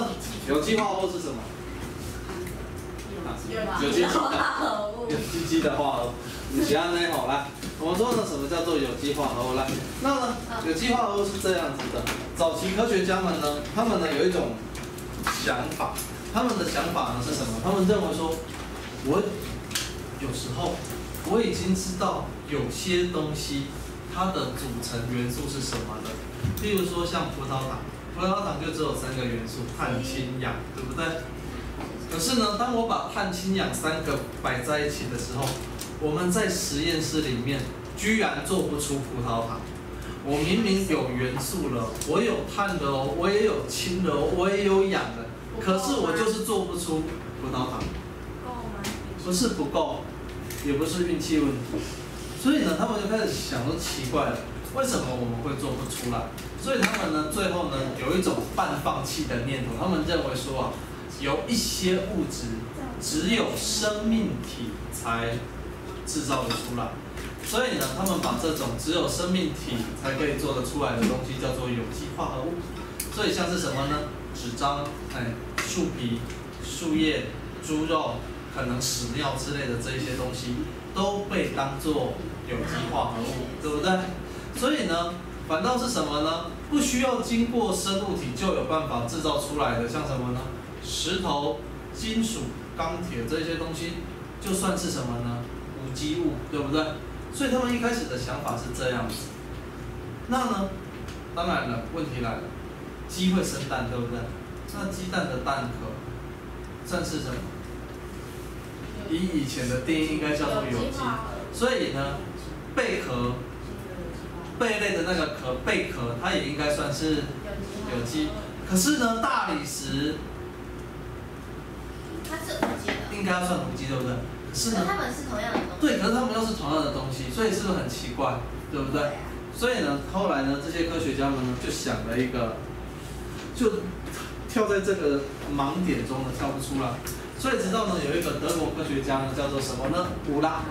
呢，有机化合物是什么？有机化合物有机基的化合物。你喜欢那好来，我们说呢，什么叫做有机化合物？来，那呢，有机化合物是这样子的。早期科学家们呢，他们呢有一种想法，他们的想法呢是什么？他们认为说，我有时候我已经知道有些东西它的组成元素是什么的，例如说像葡萄糖，葡萄糖就只有三个元素，碳、氢、氧，对不对？可是呢，当我把碳、氢、氧三个摆在一起的时候，我们在实验室里面居然做不出葡萄糖。我明明有元素了，我有碳的哦，我也有氢的哦，我也有氧的，可是我就是做不出葡萄糖。够吗？不是不够，也不是运气问题。所以呢，他们就开始想说奇怪了，为什么我们会做不出来？所以他们呢，最后呢，有一种半放弃的念头。他们认为说啊，有一些物质只有生命体才制造得出来，所以呢，他们把这种只有生命体才可以做得出来的东西叫做有机化合物。所以像是什么呢？纸张、哎，树皮、树叶、猪肉，可能屎尿之类的这一些东西，都被当做有机化合物，对不对？所以呢，反倒是什么呢？不需要经过生物体就有办法制造出来的，像什么呢？石头、金属、钢铁这些东西，就算是什么呢？无机物，对不对？所以他们一开始的想法是这样子。那呢，当然了，问题来了，鸡会生蛋，对不对？那鸡蛋的蛋壳算是什么？以以前的定义应该叫做有机。所以呢，贝壳、贝类的那个壳、贝壳，它也应该算是有机。可是呢，大理石它是无机的。应该要算无机，对不对？可是呢，它们是同样的东西。对，可是它们又是同样的东西，所以是不是很奇怪？对不对？所以呢，后来呢，这些科学家们呢就想了一个，就跳在这个盲点中呢跳不出来。所以直到呢有一个德国科学家呢叫做什么呢？乌拉。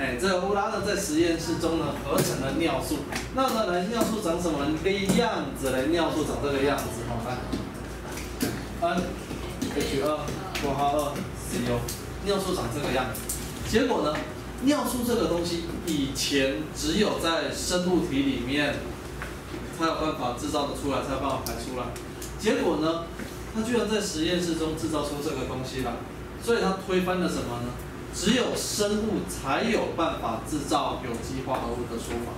哎，这个乌拉呢在实验室中呢合成了尿素。那呢尿素长什么个样子嘞？尿素长这个样子，好看。N H 二括号二 C O，尿素长这个样子。结果呢，尿素这个东西以前只有在生物体里面才有办法制造的出来，才有办法排出来。结果呢，它居然在实验室中制造出这个东西来，所以它推翻了什么呢？只有生物才有办法制造有机化合物的说法。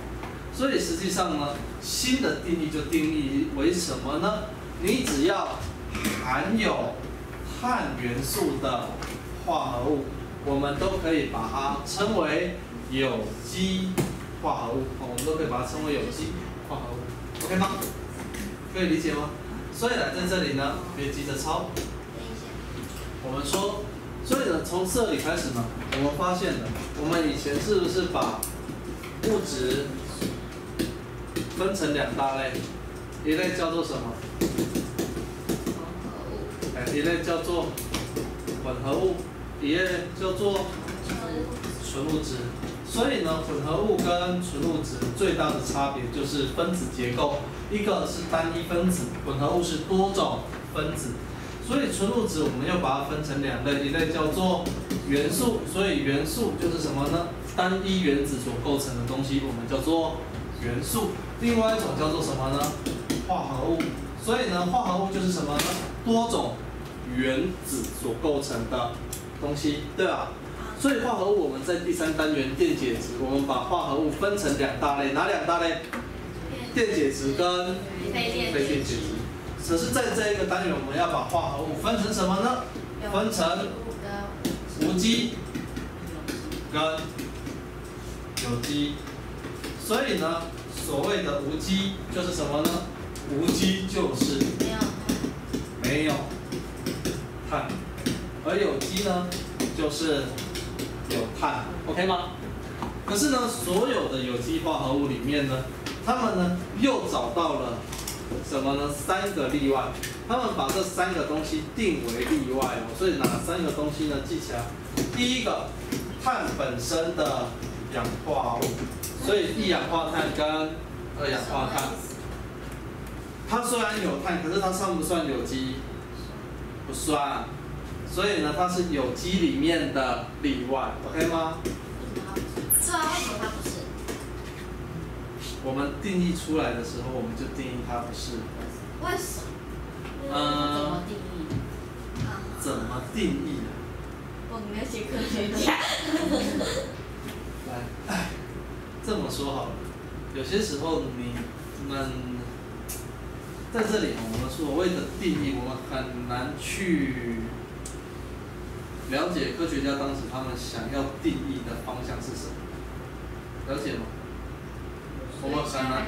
所以实际上呢，新的定义就定义为什么呢？你只要含有碳元素的化合物，我们都可以把它称为有机化合物。我们都可以把它称为有机化合物，OK 吗？可以理解吗？所以呢，在这里呢，别急着抄。我们说，所以呢，从这里开始呢，我们发现了，我们以前是不是把物质分成两大类？一类叫做什么？哎，一类叫做混合物，一类叫做纯物质。所以呢，混合物跟纯物质最大的差别就是分子结构，一个是单一分子，混合物是多种分子。所以纯物质我们要把它分成两类，一类叫做元素，所以元素就是什么呢？单一原子所构成的东西，我们叫做元素。另外一种叫做什么呢？化合物。所以呢，化合物就是什么呢？多种原子所构成的东西，对吧？所以化合物我们在第三单元电解质，我们把化合物分成两大类，哪两大类？电解质跟非电非电解质。只是在这一个单元，我们要把化合物分成什么呢？分成无机跟有机。所以呢，所谓的无机就是什么呢？无机就是没有没有碳，而有机呢，就是有碳，OK 吗？可是呢，所有的有机化合物里面呢，它们呢又找到了什么呢？三个例外，他们把这三个东西定为例外哦。所以哪三个东西呢？记起来，第一个，碳本身的氧化物，所以一氧化碳跟二氧化碳，它虽然有碳，可是它算不算有机？不算。所以呢，它是有机里面的例外，OK 吗？是啊，为什么它不是？我们定义出来的时候，我们就定义它不是。为什么？嗯怎么定义？怎么定义啊？我们那些科学家。来，哎，这么说好了，有些时候你们在这里，我们所谓的定义，我们很难去了解科学家当时他们想要定义的方向是什么，了解吗？我们很难。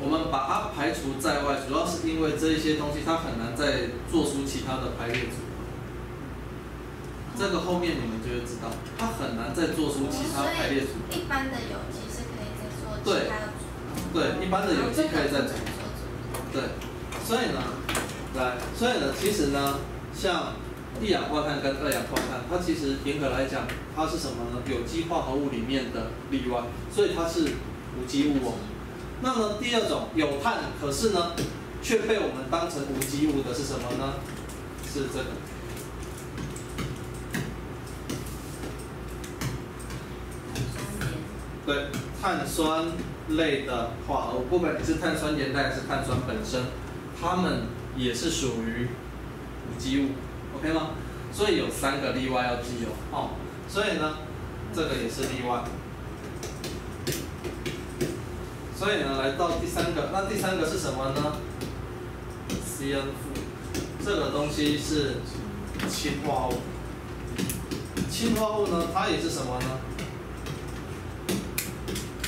我们把它排除在外，主要是因为这一些东西它很难再做出其他的排列组合。这个后面你们就会知道，它很难再做出其他排列组合。一般的有机是可以再做对其他的组合。对，一般的有机可以再。做。对，所以呢，来，所以呢，其实呢，像一氧化碳跟二氧化碳，它其实严格来讲，它是什么呢？有机化合物里面的例外，所以它是无机物哦。那么第二种有碳，可是呢，却被我们当成无机物的是什么呢？是这个。对，碳酸类的化合物，不管你是碳酸盐类还是碳酸本身，它们也是属于无机物，OK 吗？所以有三个例外要记哦，哦，所以呢，这个也是例外。所以呢，来到第三个，那第三个是什么呢？CN 负，这个东西是氢化物。氢化物呢，它也是什么呢？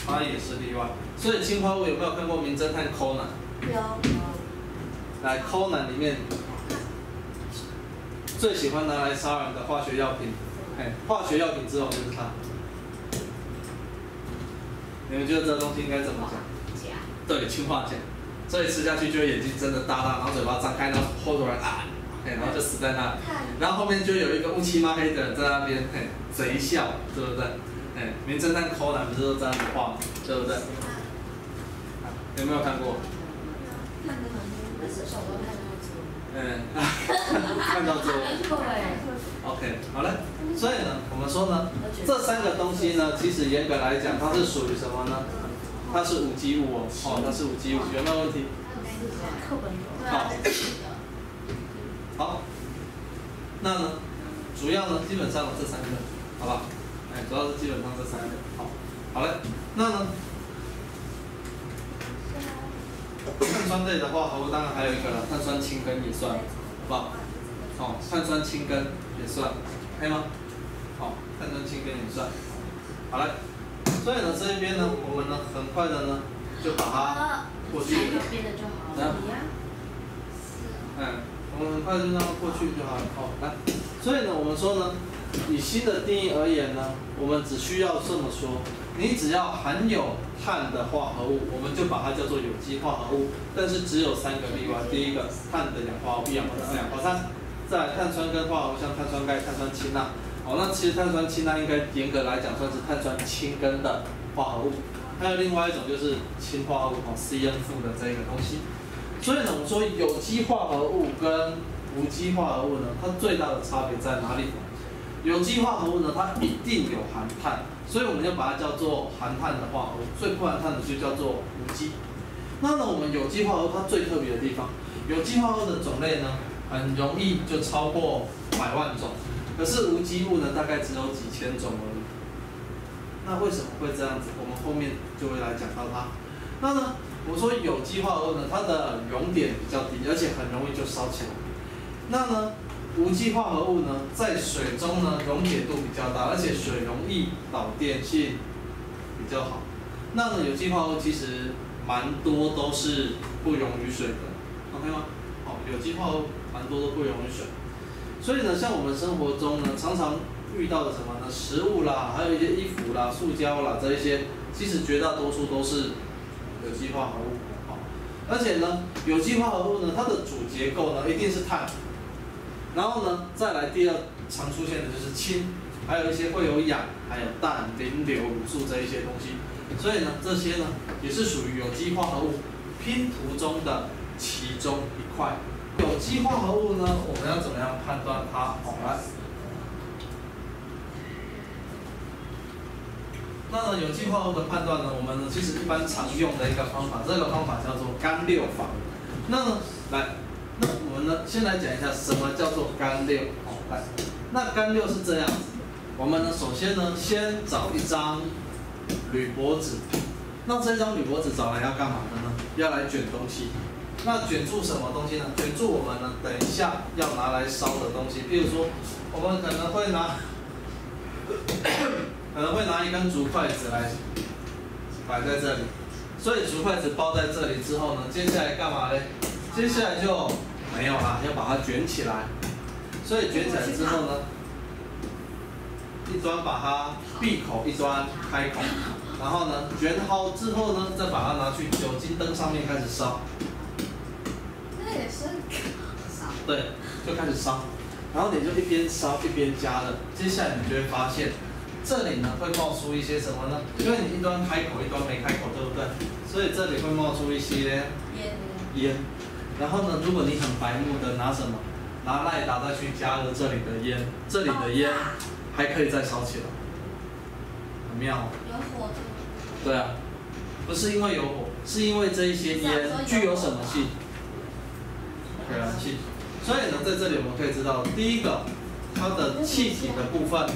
它也是例外。所以氢化物有没有看过《名侦探柯南》？有。来，柯南里面最喜欢拿来杀人的化学药品，哎，化学药品之王就是它。你们觉得这个东西应该怎么讲？对，氢化钾。所以吃下去就会眼睛睁得大大，然后嘴巴张开，然后后头人啊，哎，然后就死在那里。然后后面就有一个乌漆嘛黑的人在那边，嘿，贼笑，对不对？哎，名侦探柯南不是都这样子画吗，对不对？有没有看过？嗯，看到这。OK，好了。所以呢，我们说呢，这三个东西呢，其实严格来讲，它是属于什么呢？它是五级五哦，哦，它是五级五，有没有问题？课本。对啊，这是的。好，那呢，主要呢，基本上这三个，好吧？哎，主要是基本上这三个，好，好嘞。那呢，碳酸类的话合物，当然还有一个了，碳酸氢根也算，好不好？哦，碳酸氢根也算，可以吗？好，碳酸氢根也算，好了。所以呢，这一边呢，我们呢，很快的呢，就把它过去。右边的就好了。嗯，我们很快就让它过去就好了。好，来，所以呢，我们说呢，以新的定义而言呢，我们只需要这么说：你只要含有碳的化合物，我们就把它叫做有机化合物。但是只有三个例外，第一个碳的氧化物，一氧化、二氧化碳；再碳酸根化合物，像碳酸钙、碳酸氢钠。好，那其实碳酸氢钠应该严格来讲算是碳酸氢根的化合物。还有另外一种就是氢化合物，哦，CN 负的这个东西。所以呢，我们说有机化合物跟无机化合物呢，它最大的差别在哪里？有机化合物呢，它一定有含碳，所以我们要把它叫做含碳的化合物，最不含碳的就叫做无机。那呢，我们有机化合物它最特别的地方，有机化合物的种类呢，很容易就超过百万种，可是无机物呢，大概只有几千种而已。那为什么会这样子？我们后面就会来讲到它。那呢，我说有机化合物呢，它的熔点比较低，而且很容易就烧起来。那呢，无机化合物呢，在水中呢溶解度比较大，而且水容易导电性比较好。那呢，有机化合物其实蛮多都是不溶于水的，OK 吗？好，有机化合物蛮多都不溶于水。所以呢，像我们生活中呢，常常遇到的什么呢？食物啦，还有一些衣服啦、塑胶啦这一些，其实绝大多数都是有机化合物。好，而且呢，有机化合物呢，它的主结构呢一定是碳，然后呢，再来第二常出现的就是氢，还有一些会有氧，还有氮、磷、硫、卤素这一些东西。所以呢，这些呢也是属于有机化合物拼图中的其中一块。有机化合物呢，我们要怎么样判断它？好，来。那呢，有机化合物的判断呢，我们其实一般常用的一个方法，这个方法叫做干六法。那呢来，们呢先来讲一下什么叫做干六。好，来，那干六是这样，我们呢首先呢先找一张铝箔纸，那这张铝箔纸找来要干嘛的呢？要来卷东西。那卷住什么东西呢？卷住我们呢等一下要拿来烧的东西，比如说我们可能会拿。可能会拿一根竹筷子来摆在这里，所以竹筷子包在这里之后呢，接下来干嘛呢？接下来就没有啦，要把它卷起来。所以卷起来之后呢，一端把它闭口，一端开口，然后呢卷好之后呢，再把它拿去酒精灯上面开始烧。那也是烧。对，就开始烧，然后你就一边烧一边加热，接下来你就会发现。这里呢会冒出一些什么呢？因为你一端开口，一端没开口，对不对？所以这里会冒出一些烟烟。然后呢，如果你很白目的拿什么，拿赖达再去加热这里的烟，这里的烟还可以再烧起来，很妙。有火。对啊，不是因为有火，是因为这一些烟具有什么性？可燃气。所以呢，在这里我们可以知道，第一个，它的气体的部分。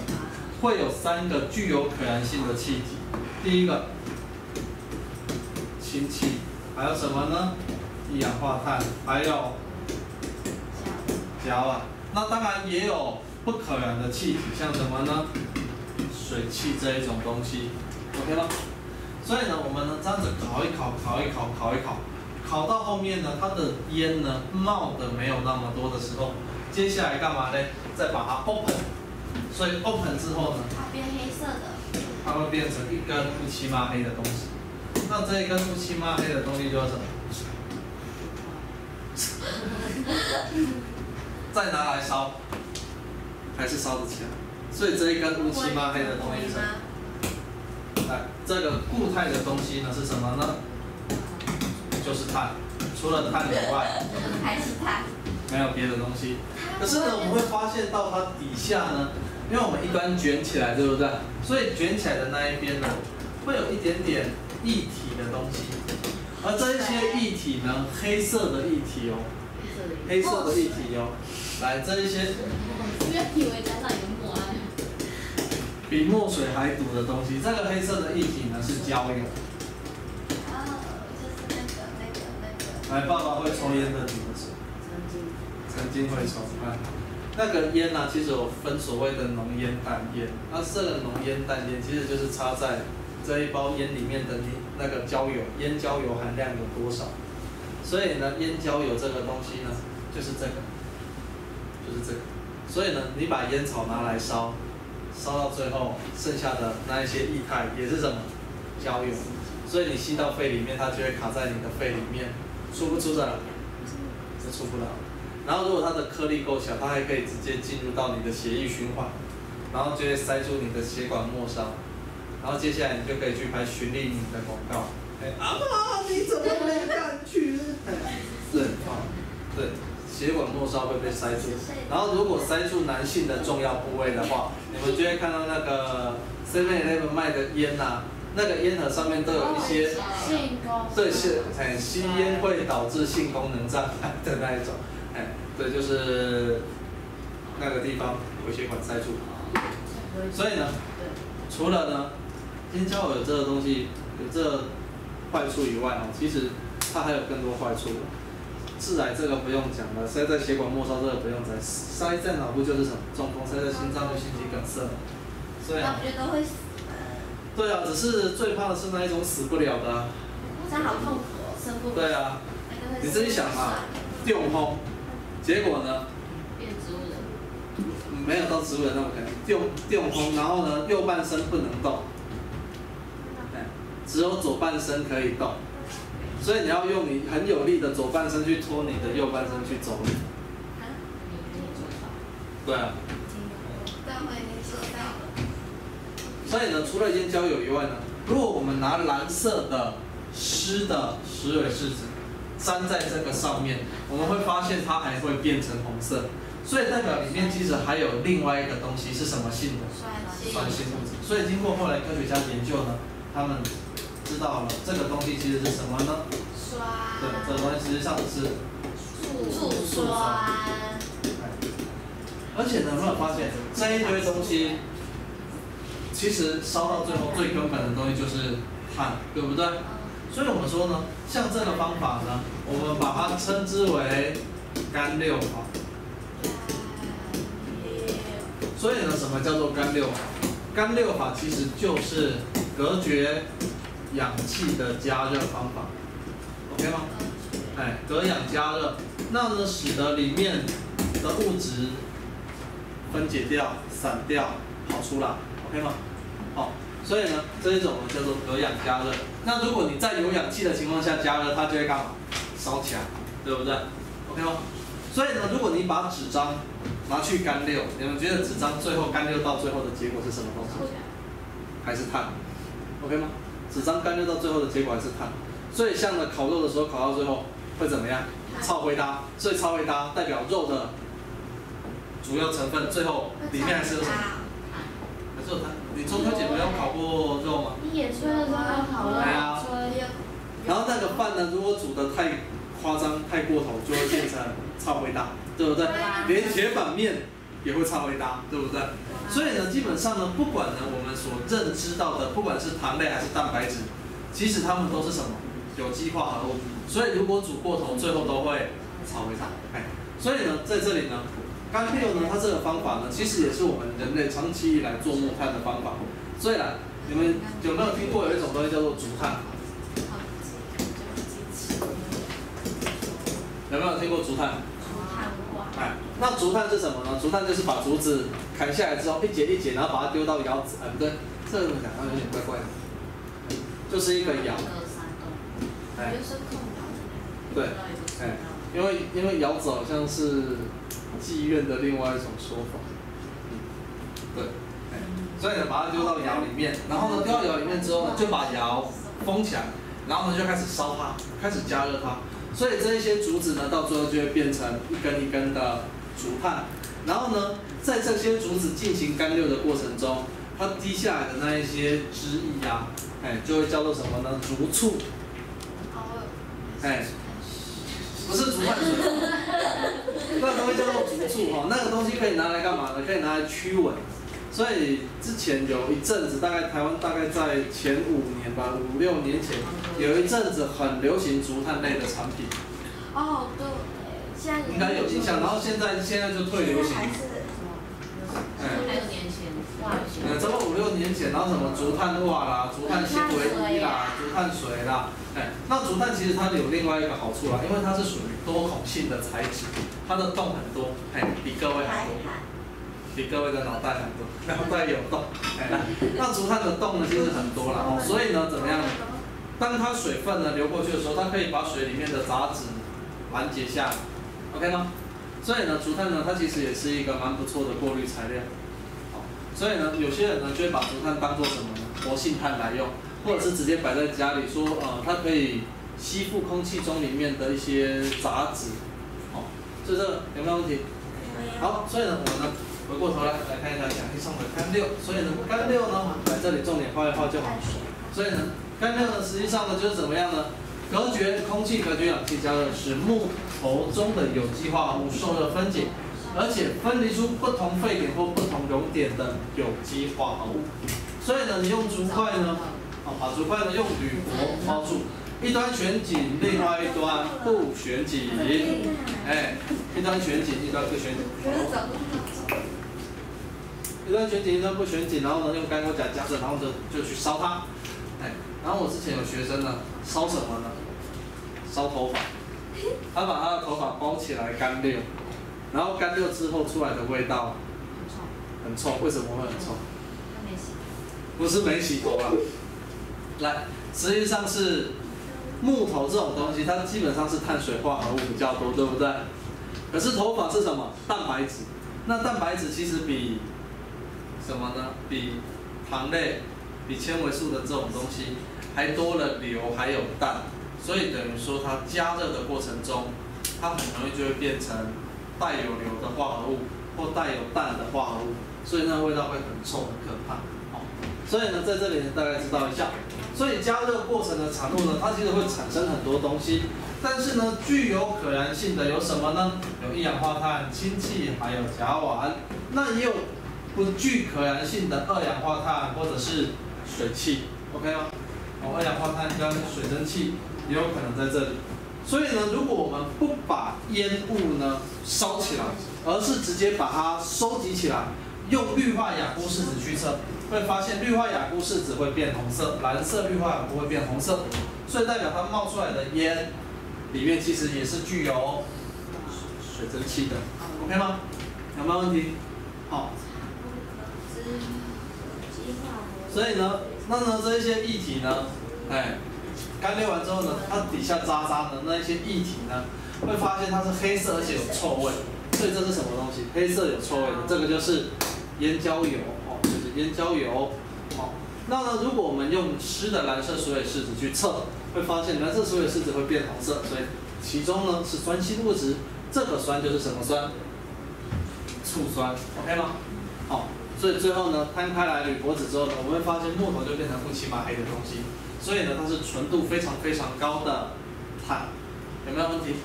会有三个具有可燃性的气体，第一个氢气，还有什么呢？一氧化碳，还有胶啊。那当然也有不可燃的气体，像什么呢？水汽这一种东西，OK 吗？所以呢，我们呢这样子烤一烤，烤一烤，烤一烤，烤到后面呢，它的烟呢冒的没有那么多的时候，接下来干嘛呢？再把它 open。所以 open 之后呢，它变黑色的，它会变成一根乌漆嘛黑的东西。那这一根乌漆嘛黑的东西就是什么？再拿来烧，还是烧得起来。所以这一根乌漆抹黑的东西是什么？来，这个固态的东西呢是什么呢？就是碳。除了碳以外，还是碳，没有别的东西。可是呢，我们会发现到它底下呢。因为我们一般卷起来，对不对？所以卷起来的那一边呢，会有一点点液体的东西，而这一些液体呢，黑色的液体哦，黑色的液体哦，来这一些，不要以为加上有墨胺，比墨水还毒的东西，这个黑色的液体呢是焦油。哦，就是那个那个那个。来，爸爸会抽烟的，你们是？曾经，曾经会抽，看。那个烟呢，其实有分所谓的浓烟淡烟。那这个浓烟淡烟，其实就是插在这一包烟里面的你那个焦油，烟焦油含量有多少。所以呢，烟焦油这个东西呢，就是这个，就是这个。所以呢，你把烟草拿来烧，烧到最后剩下的那一些液态也是什么？焦油。所以你吸到肺里面，它就会卡在你的肺里面，出不出来？是出不了。然后，如果它的颗粒够小，它还可以直接进入到你的血液循环，然后就会塞住你的血管末梢，然后接下来你就可以去拍循利宁的广告。哎，阿妈，你怎么没感觉？对，啊，对，血管末梢会被塞住。然后，如果塞住男性的重要部位的话，你们就会看到那个 Seven Eleven 卖的烟呐，那个烟盒上面都有一些，对，是，哎，吸烟会导致性功能障碍的那一种。对，就是那个地方有血管塞住，所以呢，除了呢，烟焦有这个东西有这坏处以外哦，其实它还有更多坏处。致癌这个不用讲了，塞在血管末梢这个不用再塞在脑部就是什么中风，塞在心脏就心肌梗塞。所以啊，我觉得会死。对啊，只是最怕的是那一种死不了的。这样好痛苦哦，生不。对啊，你自己想嘛，中风。结果呢？变植物人。没有到植物人那么可能，电电风，然后呢，右半身不能动，只有左半身可以动，所以你要用你很有力的左半身去拖你的右半身去走路。对啊。所以呢，除了烟焦油以外呢，如果我们拿蓝色的湿的石蕊试纸，粘在这个上面，我们会发现它还会变成红色，所以代表里面其实还有另外一个东西是什么性的？酸性酸性物质。所以经过后来科学家研究呢，他们知道了这个东西其实是什么呢？酸，对，这个东西实际上是醋酸，而且呢，有没有发现这一堆东西，其实烧到最后最根本的东西就是碳，对不对？所以我们说呢，像这个方法呢，我们把它称之为干六法。所以呢，什么叫做干六法？干六法其实就是隔绝氧气的加热方法，OK 吗？哎，隔氧加热，那呢使得里面的物质分解掉、散掉、跑出来，OK 吗？好，所以呢这一种呢叫做隔氧加热。那如果你在有氧气的情况下加热，它就会干嘛？烧起来，对不对？OK 吗？所以呢，如果你把纸张拿去干馏，你们觉得纸张最后干馏到最后的结果是什么东西？还是碳？OK 吗？纸张干掉到最后的结果还是碳。所以像呢烤肉的时候烤到最后会怎么样？超回搭，所以超回搭代表肉的主要成分最后里面还是有什么？还是有碳。你中秋节没有烤过肉吗？你演出的时候好对啊然后那个饭呢，如果煮的太夸张、太过头，就会变成超回搭，对不对？连铁板面也会超微搭，对不对？所以呢，基本上呢，不管呢我们所认知到的，不管是糖类还是蛋白质，其实它们都是什么有机化合物。所以如果煮过头，最后都会超回搭。哎，所以呢，在这里呢，干六呢，它这个方法呢，其实也是我们人类长期以来做木炭的方法。所以呢，你们有没有听过有一种东西叫做竹炭？有没有听过竹炭？哎，那竹炭是什么呢？竹炭就是把竹子砍下来之后，一节一节，然后把它丢到窑子，哎，不对，这个讲好像有点怪怪的，就是一个窑，哎，对，哎，因为因为窑子好像是妓院的另外一种说法，嗯，对，哎，所以呢，把它丢到窑里面，然后呢，丢到窑里面之后呢，就把窑封起来，然后呢就开始烧它，开始加热它。所以这一些竹子呢，到最后就会变成一根一根的竹炭。然后呢，在这些竹子进行干溜的过程中，它滴下来的那一些汁液啊，哎，就会叫做什么呢？竹醋，哎，不是竹炭水，那个东西叫做竹醋哈。那个东西可以拿来干嘛呢？可以拿来驱蚊。所以之前有一阵子，大概台湾大概在前五年吧，五六年前，有一阵子很流行竹炭类的产品，哦，对，现在应该有印象。然后现在现在就退流行，还是哎，六年前，呃，这么五六年前，然后什么竹炭袜啦、竹炭纤维衣啦、竹炭水啦，哎，那竹炭其实它有另外一个好处啦，因为它是属于多孔性的材质，它的洞很多，哎，比各位还多。比各位的脑袋很多，脑袋有洞，哎，那竹炭的洞呢，其实很多啦哦，所以呢，怎么样？当它水分呢流过去的时候，它可以把水里面的杂质拦截下来，OK 吗？所以呢，竹炭呢，它其实也是一个蛮不错的过滤材料。好，所以呢，有些人呢就会把竹炭当做什么呢？活性炭来用，或者是直接摆在家里，说呃，它可以吸附空气中里面的一些杂质。好，所以这有没有问题？好，所以呢，我们呢。回过头来来看一下讲义上的干六，所以呢，干六呢，来这里重点画一画就好。所以呢，干六呢，实际上呢就是怎么样呢？隔绝空气，隔绝氧气加热，使木头中的有机化合物受热分解，而且分离出不同沸点或不同熔点的有机化合物。所以呢，你用竹块呢，啊，把竹块呢用铝箔包住，一端旋紧，另外一端不旋紧，哎，一端旋紧，一端不旋紧。一端旋紧，一端不旋紧，然后呢用干锅夹夹着，然后就就去烧它，后我之前有學生呢，燒什麼呢？燒頭髮，他把他的頭髮包起來乾溜，然後乾溜之後出來的味道很臭，為什麼會很臭？不是沒洗頭啊，來，實際上是木頭這種東西，它基本上是碳水化合物比較多，對不對？可是頭髮是什麼？蛋白質，那蛋白質其實比什麼呢？比糖類、比纖維素的這種東西还多了硫，还有氮，所以等于说它加热的过程中，它很容易就会变成带有硫的化合物或带有氮的化合物，所以那味道会很臭很可怕。哦，所以呢，在这里呢大概知道一下，所以加热过程的产物呢，它其实会产生很多东西，但是呢，具有可燃性的有什么呢？有一氧化碳、氢气，还有甲烷。那也有不具可燃性的二氧化碳或者是水汽，OK 吗？哦，二氧化碳跟水蒸气也有可能在这里。所以呢，如果我们不把烟雾呢烧起来，而是直接把它收集起来，用氯化亚钴试纸去测，会发现氯化亚钴试纸会变红色，蓝色氯化亚钴会变红色，所以代表它冒出来的烟里面其实也是具有水蒸气的，OK 吗？有没有问题？好、所以呢，那呢这一些液体呢，哎，干裂完之后呢，它底下渣渣的那一些液体呢，会发现它是黑色而且有臭味，所以这是什么东西？黑色有臭味的，这个就是烟焦油哦，就是烟焦油哦。那呢，如果我们用湿的蓝色水尾试纸去测，会发现蓝色水尾试纸会变红色，所以其中呢是酸性物质，这个酸就是什么酸？醋酸，OK 吗？好、所以最后呢，摊开来铝箔纸之后呢，我们会发现木头就变成乌漆麻黑的东西，所以呢，它是纯度非常非常高的碳，有没有问题？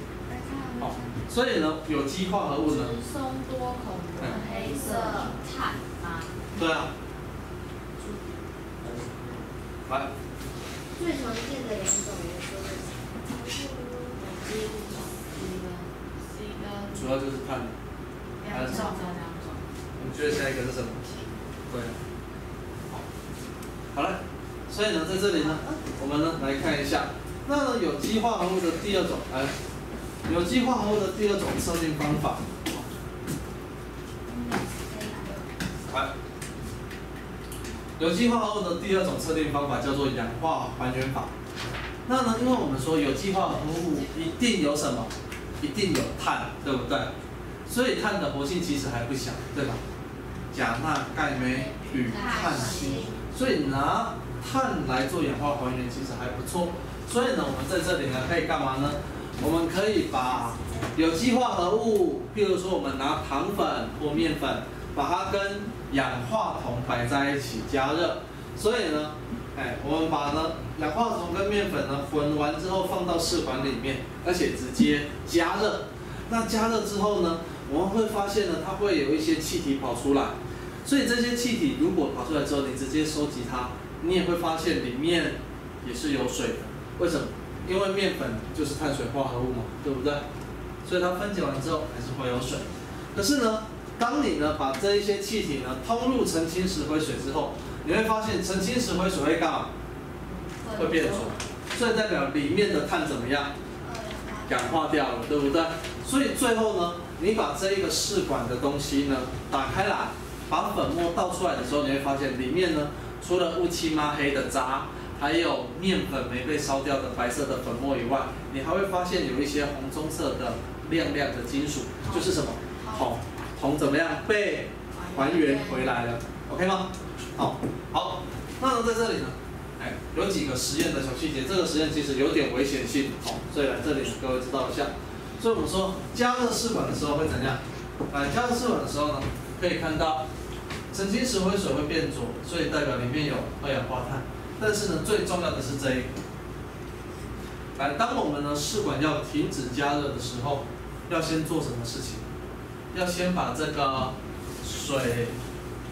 好、所以呢，有机化合物呢，直松多孔的黑色碳吗？对啊，来，最常见的两种元素是主要就是碳，两种你觉得下一个是什么？对，好，好了，所以呢，在这里呢，我们呢来看一下，那呢有机化合物的第二种，来，有机化合物的第二种测定方法，来，有机化合物的第二种测定方法叫做氧化还原法。那呢，因为我们说有机化合物一定有什么？一定有碳，对不对？所以碳的活性其实还不小，对吧？钾、钠、钙、镁、铝、碳、锌，所以拿碳来做氧化还原其实还不错。所以呢，我们在这里呢可以干嘛呢？我们可以把有机化合物，譬如说我们拿糖粉或面粉，把它跟氧化铜摆在一起加热。所以呢，哎，我们把呢氧化铜跟面粉呢混完之后放到试管里面，而且直接加热。那加热之后呢，我们会发现呢，它会有一些气体跑出来。所以这些气体如果跑出来之后，你直接收集它，你也会发现里面也是有水的。为什么？因为面粉就是碳水化合物嘛，对不对？所以它分解完之后还是会有水。可是呢，当你呢把这一些气体呢通入澄清石灰水之后，你会发现澄清石灰水会干嘛？会变浊，所以代表里面的碳怎么样？氧化掉了，对不对？所以最后呢，你把这一个试管的东西呢打开来，把粉末倒出来的时候，你会发现里面呢，除了乌漆嘛黑的渣，还有面粉没被烧掉的白色的粉末以外，你还会发现有一些红棕色的亮亮的金属，就是什么？铜，铜怎么样被还原回来了？OK 吗？好，好，那呢在这里呢，哎，有几个实验的小细节，这个实验其实有点危险性，好，所以来这里各位知道一下。所以我们说加热试管的时候会怎样？来加热试管的时候呢，可以看到澄清石灰水会变浊，所以代表里面有二氧化碳。但是呢，最重要的是这一个。来，当我们呢试管要停止加热的时候，要先做什么事情？要先把这个水，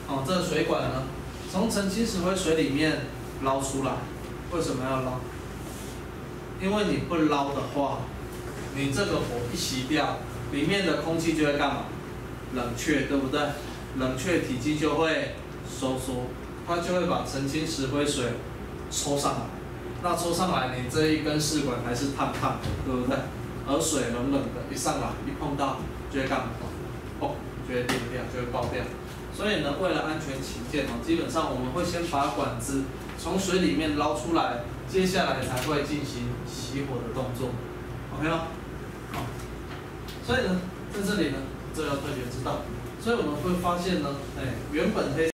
哦，这个水管呢，从澄清石灰水里面捞出来。为什么要捞？因为你不捞的话，你这个火一熄掉，里面的空气就会干嘛？冷却，对不对？冷却体积就会收缩，它就会把澄清石灰水抽上来。那抽上来，你这一根试管还是烫烫的，对不对？而水冷冷的，一上来一碰到就会干嘛？哦，就会裂掉，就会爆掉。所以呢，为了安全起见哦，基本上我们会先把管子从水里面捞出来，接下来才会进行熄火的动作，OK 吗？所以呢，在这里呢，这要特别知道，所以我们会发现呢，哎，原本黑。